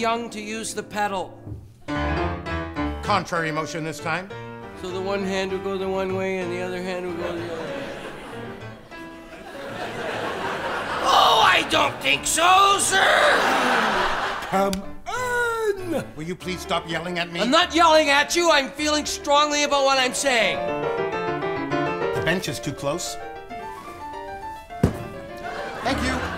young to use the pedal. Contrary motion this time. So the one hand will go the one way and the other hand will go the other way. Oh, I don't think so, sir! Come on! Will you please stop yelling at me? I'm not yelling at you, I'm feeling strongly about what I'm saying. The bench is too close. Thank you.